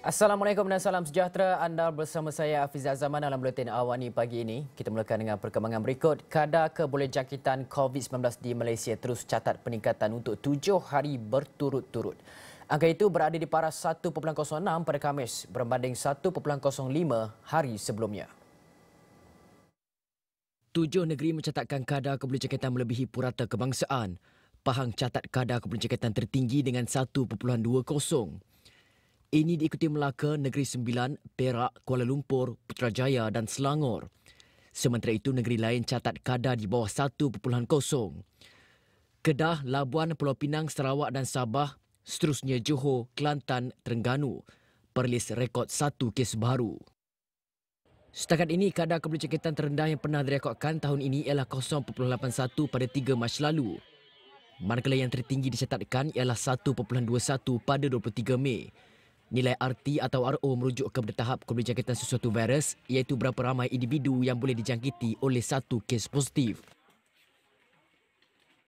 Assalamualaikum dan salam sejahtera. Anda bersama saya Hafiz Zaman dalam buletin awani pagi ini. Kita mulakan dengan perkembangan berikut. Kadar kebolehjangkitan COVID-19 di Malaysia terus catat peningkatan untuk tujuh hari berturut-turut. Angka itu berada di paras 1.06 pada Khamis berbanding 1.05 hari sebelumnya. Tujuh negeri mencatatkan kadar kebolehjangkitan melebihi purata kebangsaan. Pahang catat kadar kebolehjangkitan tertinggi dengan 1.20. Ini diikuti Melaka, Negeri Sembilan, Perak, Kuala Lumpur, Putrajaya dan Selangor. Sementara itu, negeri lain catat kadar di bawah 1.0. Kedah, Labuan, Pulau Pinang, Sarawak dan Sabah, seterusnya Johor, Kelantan, Terengganu, perlis rekod satu kes baru. Setakat ini, kadar kebolehjangkitan terendah yang pernah direkodkan tahun ini ialah 0.81 pada 3 Mac lalu. Manakala yang tertinggi dicatatkan ialah 1.21 pada 23 Mei. Nilai RT atau RO merujuk kepada tahap kebolehjangkitan sesuatu virus iaitu berapa ramai individu yang boleh dijangkiti oleh satu kes positif.